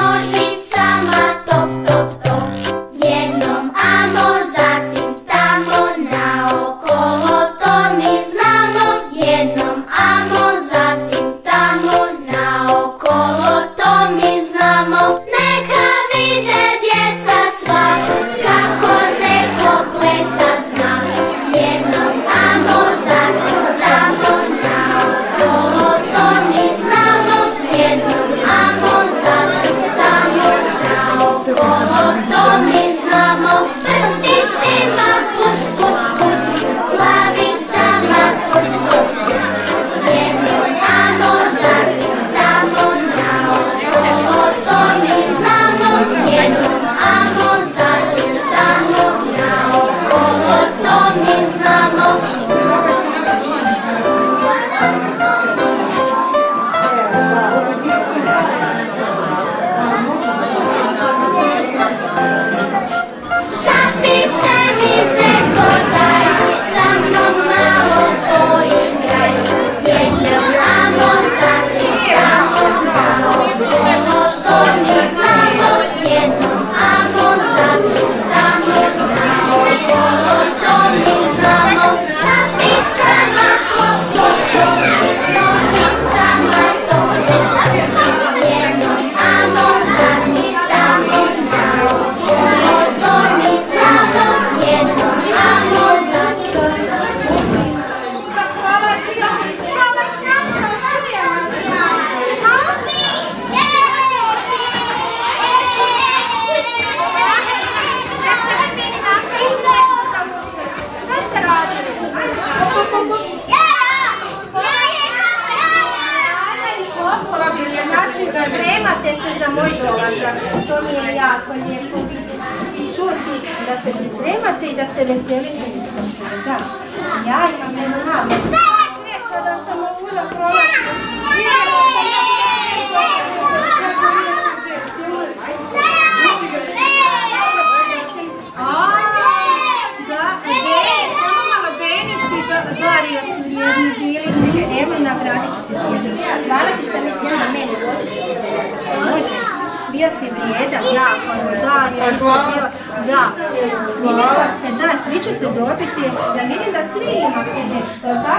mostly svoj dolazak. To mi je jako lijepo čuti da se pripremate i da se veselite uskrsu. Da, ja imam jednu mamu. Sreća da sam ovuda prolazila. Vidjela. Hvala ti što misliš na mene, doći bio si vrijedan, jako, Darija isto. Da, vidite se, da, svi ćete dobiti, da vidim da svi imate nešto. Tako